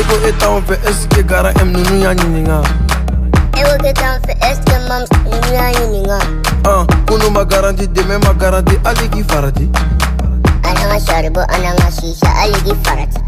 Ego etam fe eske gara em nunu ya ɲininga Ego ke fe eske mams nunu ya ɲininga Ah, kunu ma garanti deme ma garanti ali k'i farati. Ana ŋa sharibo ana ŋa shisha ali farati.